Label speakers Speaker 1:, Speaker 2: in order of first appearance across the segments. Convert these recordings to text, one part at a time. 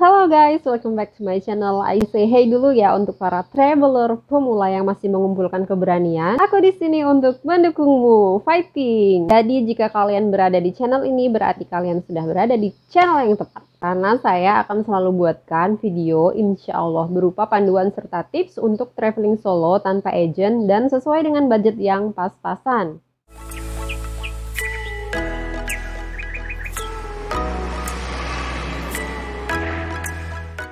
Speaker 1: Hello guys, welcome back to my channel. I say hey dulu ya untuk para traveler pemula yang masih mengumpulkan keberanian. Aku di sini untuk mendukungmu fighting. Jadi jika kalian berada di channel ini berarti kalian sudah berada di channel yang tepat. Karena saya akan selalu buatkan video insya Allah berupa panduan serta tips untuk traveling solo tanpa agent dan sesuai dengan budget yang pas-pasan.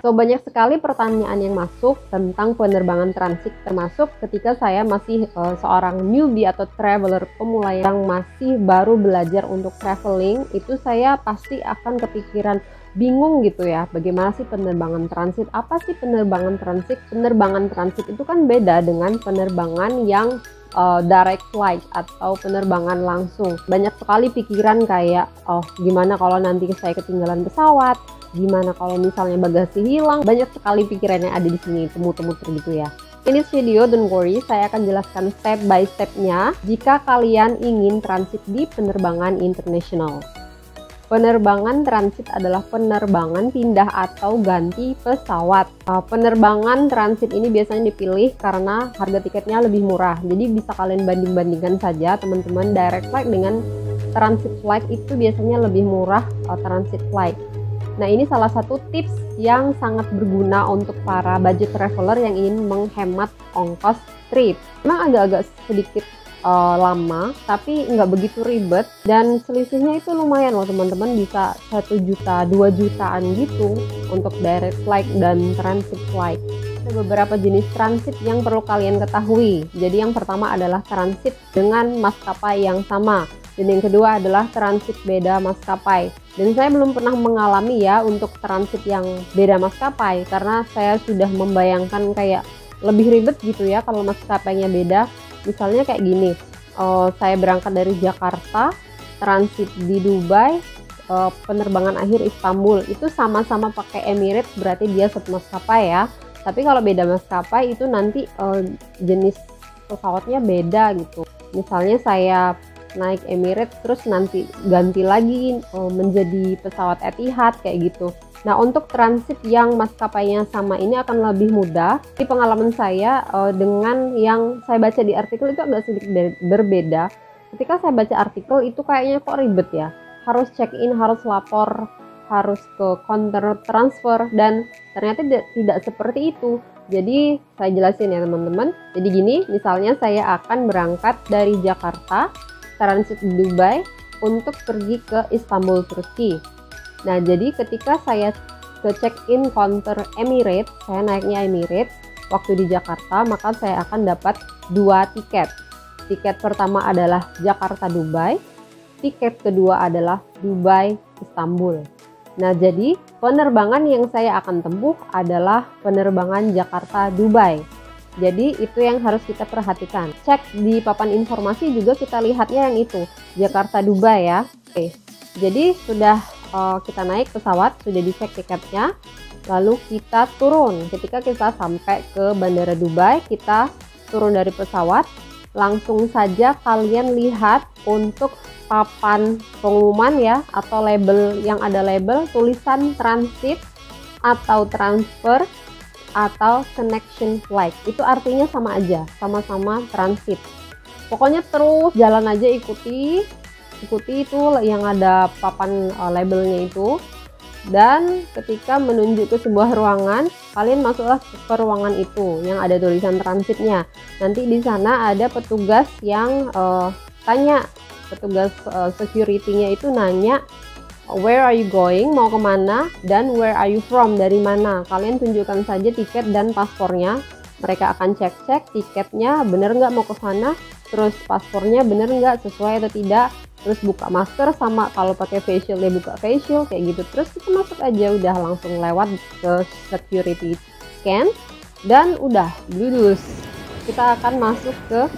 Speaker 1: So banyak sekali pertanyaan yang masuk tentang penerbangan transit termasuk ketika saya masih uh, seorang newbie atau traveler pemula yang masih baru belajar untuk traveling itu saya pasti akan kepikiran bingung gitu ya bagaimana sih penerbangan transit? Apa sih penerbangan transit? Penerbangan transit itu kan beda dengan penerbangan yang uh, direct flight atau penerbangan langsung. Banyak sekali pikiran kayak oh gimana kalau nanti saya ketinggalan pesawat? Gimana kalau misalnya bagasi hilang? Banyak sekali pikiran yang ada di sini temu-temu gitu ya. Ini video don't worry saya akan jelaskan step by stepnya jika kalian ingin transit di penerbangan internasional Penerbangan transit adalah penerbangan pindah atau ganti pesawat. Uh, penerbangan transit ini biasanya dipilih karena harga tiketnya lebih murah. Jadi bisa kalian banding-bandingkan saja teman-teman direct flight dengan transit flight itu biasanya lebih murah uh, transit flight. Nah, ini salah satu tips yang sangat berguna untuk para budget traveler yang ingin menghemat ongkos trip. Memang agak-agak sedikit uh, lama, tapi nggak begitu ribet. Dan selisihnya itu lumayan loh teman-teman. Bisa satu juta, dua jutaan gitu untuk direct flight dan transit flight. Ada beberapa jenis transit yang perlu kalian ketahui. Jadi yang pertama adalah transit dengan maskapai yang sama. Dan yang kedua adalah transit beda maskapai. Dan saya belum pernah mengalami ya untuk transit yang beda maskapai karena saya sudah membayangkan kayak lebih ribet gitu ya kalau maskapainya beda misalnya kayak gini uh, saya berangkat dari Jakarta transit di Dubai uh, penerbangan akhir Istanbul. Itu sama-sama pakai Emirates berarti dia maskapai ya. Tapi kalau beda maskapai itu nanti uh, jenis pesawatnya beda gitu. Misalnya saya naik Emirates terus nanti ganti lagi uh, menjadi pesawat Etihad kayak gitu. Nah untuk transit yang maskapainya sama ini akan lebih mudah. Di pengalaman saya uh, dengan yang saya baca di artikel itu agak sedikit berbeda. Ketika saya baca artikel itu kayaknya kok ribet ya. Harus check in, harus lapor, harus ke counter transfer dan ternyata tidak, seperti itu. Jadi saya jelasin ya teman-teman. Jadi gini, misalnya saya akan berangkat dari Jakarta transit Dubai untuk pergi ke Istanbul, Turki. Nah, jadi ketika saya ke check-in counter Emirates, saya naiknya Emirates, waktu di Jakarta, maka saya akan dapat dua tiket. Tiket pertama adalah Jakarta Dubai, tiket kedua adalah Dubai Istanbul. Nah, jadi penerbangan yang saya akan tempuh adalah penerbangan Jakarta Dubai. Jadi itu yang harus kita perhatikan. Cek di papan informasi juga kita lihatnya yang itu Jakarta Dubai ya. Oke. Jadi sudah uh, kita naik pesawat, sudah dicek tiketnya, lalu kita turun. Ketika kita sampai ke Bandara Dubai, kita turun dari pesawat, langsung saja kalian lihat untuk papan pengumuman ya atau label yang ada label tulisan transit atau transfer atau connection flight. Itu artinya sama aja, sama-sama transit. Pokoknya terus jalan aja ikuti, ikuti itu yang ada papan uh, labelnya itu. Dan ketika menuju ke sebuah ruangan, kalian masuklah ke ruangan itu yang ada tulisan transitnya. Nanti di sana ada petugas yang uh, tanya, petugas uh, security-nya itu nanya where are you going, mau ke mana, dan where are you from, dari mana. Kalian tunjukkan saja tiket dan paspornya. Mereka akan cek-cek tiketnya bener nggak mau ke sana, terus paspornya bener nggak sesuai atau tidak, terus buka masker sama kalau pakai facial dia buka facial kayak gitu. Terus kita masuk aja udah langsung lewat ke security scan dan udah lulus. Kita akan masuk ke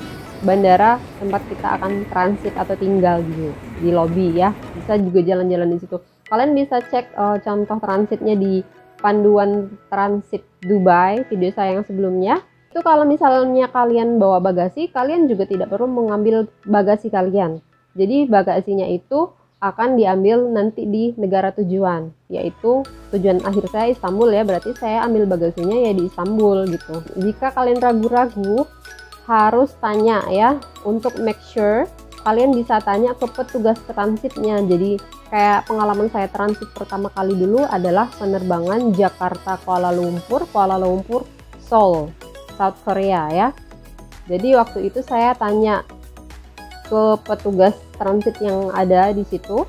Speaker 1: bandara tempat kita akan transit atau tinggal gitu di lobby ya bisa juga jalan-jalan di situ kalian bisa cek uh, contoh transitnya di panduan transit Dubai video saya yang sebelumnya itu kalau misalnya kalian bawa bagasi kalian juga tidak perlu mengambil bagasi kalian jadi bagasinya itu akan diambil nanti di negara tujuan yaitu tujuan akhir saya Istanbul ya. Berarti saya ambil bagasinya ya di Istanbul gitu. Jika kalian ragu-ragu harus tanya ya untuk make sure kalian bisa tanya ke petugas transitnya. Jadi kayak pengalaman saya transit pertama kali dulu adalah penerbangan Jakarta Kuala Lumpur Kuala Lumpur Seoul South Korea ya. Jadi waktu itu saya tanya ke petugas transit yang ada di situ.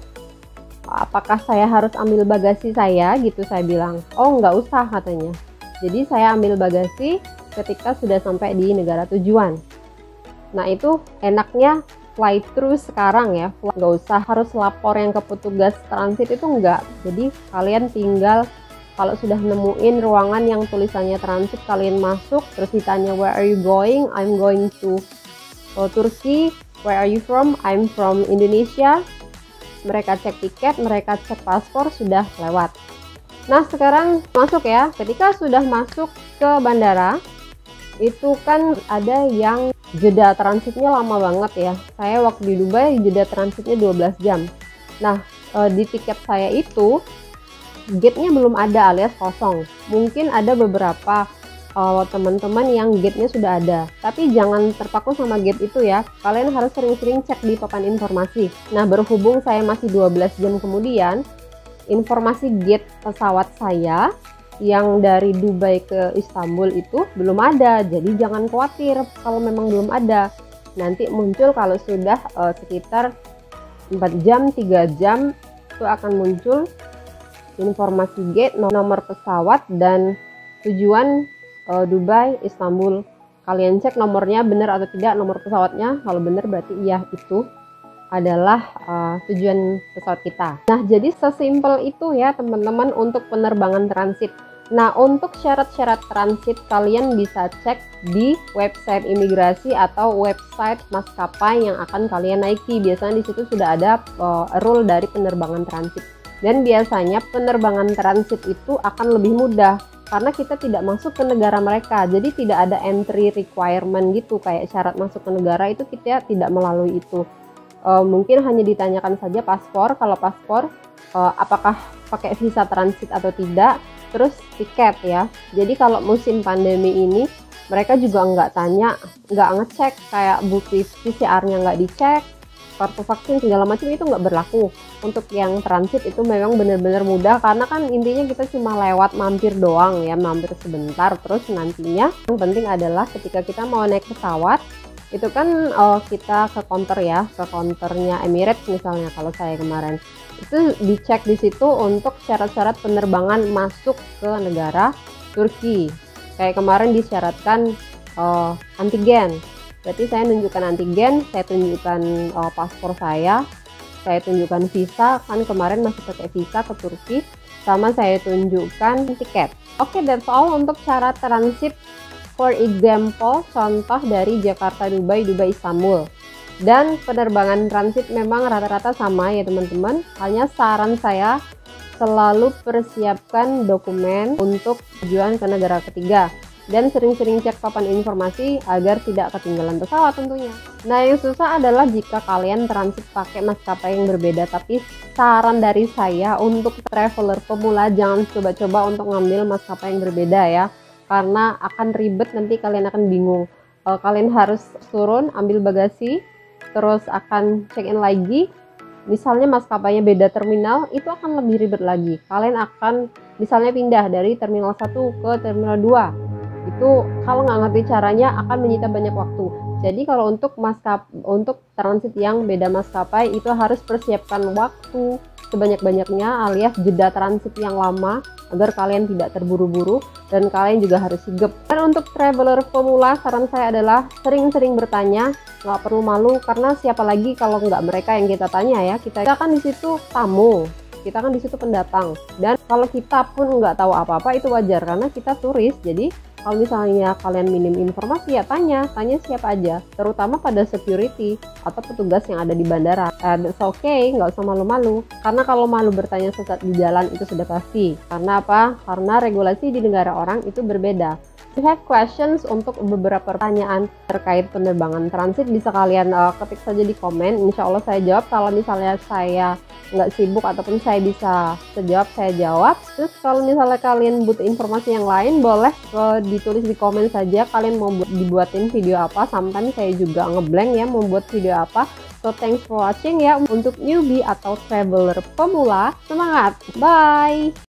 Speaker 1: Apakah saya harus ambil bagasi saya? Gitu saya bilang. Oh nggak usah katanya. Jadi saya ambil bagasi ketika sudah sampai di negara tujuan. Nah itu enaknya fly through sekarang ya. Nggak usah. Harus lapor yang ke petugas transit itu enggak jadi kalian tinggal kalau sudah nemuin ruangan yang tulisannya transit kalian masuk terus ditanya where are you going? I'm going to uh, Turki Where are you from? I'm from Indonesia. Mereka cek tiket, mereka cek paspor, sudah lewat. Nah, sekarang masuk ya. Ketika sudah masuk ke bandara, itu kan ada yang jeda transitnya lama banget ya. Saya waktu di Dubai jeda transitnya 12 jam. Nah, eh, di tiket saya itu gate-nya belum ada alias kosong. Mungkin ada beberapa uh, teman-teman yang gate-nya sudah ada. Tapi jangan terpaku sama gate itu ya. Kalian harus sering-sering cek di papan informasi. Nah, berhubung saya masih 12 jam kemudian, informasi gate pesawat saya yang dari Dubai ke Istanbul itu belum ada. Jadi jangan khawatir kalau memang belum ada. Nanti muncul kalau sudah uh, sekitar 4 jam, 3 jam itu akan muncul informasi gate, nomor pesawat dan tujuan uh, Dubai, Istanbul. Kalian cek nomornya benar atau tidak nomor pesawatnya. Kalau benar berarti iya itu adalah uh, tujuan pesawat kita. Nah, jadi sesimpel itu ya teman-teman untuk penerbangan transit. Nah, untuk syarat-syarat transit kalian bisa cek di website imigrasi atau website maskapai yang akan kalian naiki. Biasanya di situ sudah ada uh, rule dari penerbangan transit. Dan biasanya penerbangan transit itu akan lebih mudah karena kita tidak masuk ke negara mereka. Jadi tidak ada entry requirement gitu. Kayak syarat masuk ke negara itu kita tidak melalui itu. Uh, mungkin hanya ditanyakan saja paspor. Kalau paspor uh, apakah pakai visa transit atau tidak? Terus tiket ya. Jadi kalau musim pandemi ini mereka juga nggak tanya nggak ngecek. Kayak bukti PCR-nya nggak dicek kartu vaksin segala macam itu nggak berlaku. Untuk yang transit itu memang benar-benar mudah karena kan intinya kita cuma lewat mampir doang ya mampir sebentar terus nantinya yang penting adalah ketika kita mau naik pesawat itu kan uh, kita ke counter ya ke counternya Emirates misalnya kalau saya kemarin. Itu dicek di situ untuk syarat-syarat penerbangan masuk ke negara Turki. Kayak kemarin disyaratkan uh, antigen berarti saya tunjukkan antigen saya tunjukkan uh, paspor saya saya tunjukkan visa kan kemarin masih pakai visa ke Turki sama saya tunjukkan tiket. Oke okay, that's all untuk cara transit. For example contoh dari Jakarta Dubai Dubai Istanbul. Dan penerbangan transit memang rata-rata sama ya teman-teman. Hanya saran saya selalu persiapkan dokumen untuk tujuan ke negara ketiga dan sering-sering cek papan informasi agar tidak ketinggalan pesawat tentunya. Nah yang susah adalah jika kalian transit pakai maskapai yang berbeda tapi saran dari saya untuk traveler pemula jangan coba-coba untuk ngambil maskapai yang berbeda ya karena akan ribet nanti kalian akan bingung. Uh, kalian harus turun ambil bagasi terus akan check in lagi misalnya maskapainya beda terminal itu akan lebih ribet lagi kalian akan misalnya pindah dari terminal 1 ke terminal 2 itu kalau nggak ngerti caranya akan menyita banyak waktu. Jadi kalau untuk maskap untuk transit yang beda maskapai itu harus persiapkan waktu sebanyak-banyaknya alias jeda transit yang lama agar kalian tidak terburu-buru dan kalian juga harus sigap. Dan untuk traveler pemula saran saya adalah sering-sering bertanya nggak perlu malu karena siapa lagi kalau nggak mereka yang kita tanya ya. Kita, kita kan di situ tamu kita kan di situ pendatang. Dan kalau kita pun nggak tahu apa-apa itu wajar karena kita turis. Jadi kalau misalnya kalian minim informasi ya tanya, tanya siapa aja, terutama pada security atau petugas yang ada di bandara. And it's okay, nggak usah malu-malu. Karena kalau malu bertanya sesat di jalan itu sudah pasti. Karena apa? Karena regulasi di negara orang itu berbeda. you have questions untuk beberapa pertanyaan terkait penerbangan transit bisa kalian uh, ketik saja di komen insya Allah saya jawab kalau misalnya saya nggak sibuk ataupun saya bisa sejawab saya jawab. Terus kalau misalnya kalian butuh informasi yang lain boleh uh, ditulis di komen saja. Kalian mau buat, dibuatin video apa sometimes saya juga ngeblank ya membuat video apa. So thanks for watching ya untuk newbie atau traveler pemula. Semangat! Bye